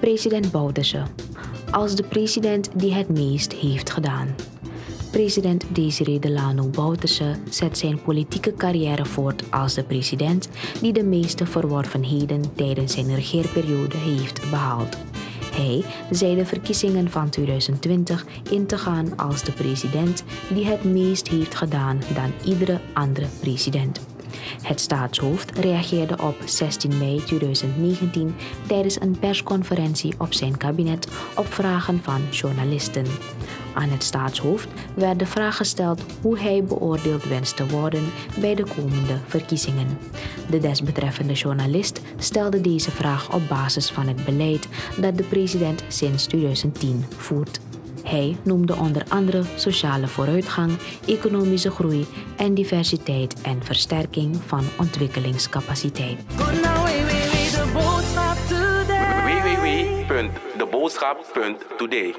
President Bouterse. Als de president die het meest heeft gedaan. President Desiree Delano Bouterse zet zijn politieke carrière voort als de president die de meeste verworvenheden tijdens zijn regeerperiode heeft behaald. Hij zei de verkiezingen van 2020 in te gaan als de president die het meest heeft gedaan dan iedere andere president. Het staatshoofd reageerde op 16 mei 2019 tijdens een persconferentie op zijn kabinet op vragen van journalisten. Aan het staatshoofd werd de vraag gesteld hoe hij beoordeeld wenst te worden bij de komende verkiezingen. De desbetreffende journalist stelde deze vraag op basis van het beleid dat de president sinds 2010 voert. Hij noemde onder andere sociale vooruitgang, economische groei en diversiteit en versterking van ontwikkelingscapaciteit. Www.deboodschap.today.